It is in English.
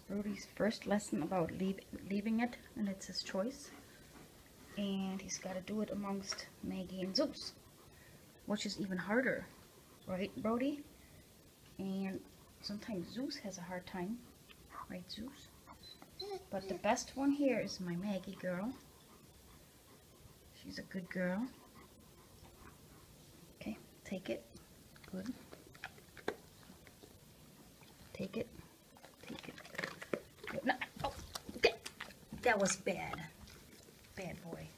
Brody's first lesson about leave, leaving it, and it's his choice. And he's got to do it amongst Maggie and Zeus, which is even harder, right, Brody? And sometimes Zeus has a hard time, right, Zeus? But the best one here is my Maggie girl. She's a good girl. Okay, take it. Good. Take it. Take it. No. Oh. That was bad. Bad boy.